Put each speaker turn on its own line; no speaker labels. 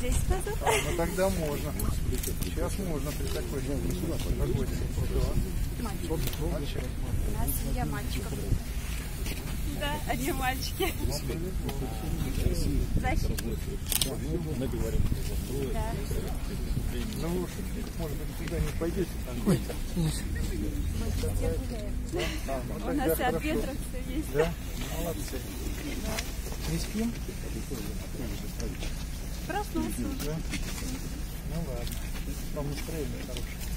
10 назад.
А, ну тогда можно. Сейчас можно при такой погоде.
Мальчик.
Мальчик.
У нас семья мальчиков. Да, одни мальчики. Защитник.
Мы говорим
Да.
Ну вы уж, может быть, туда не пойдете. Ну
У нас и от ветра все есть.
Да? Молодцы. Не спим?
Уже.
Да? Ну ладно. Там настроение хорошее.